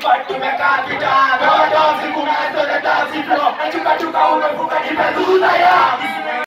kacha fulani but tumekaa pita Gawa dozi kuna story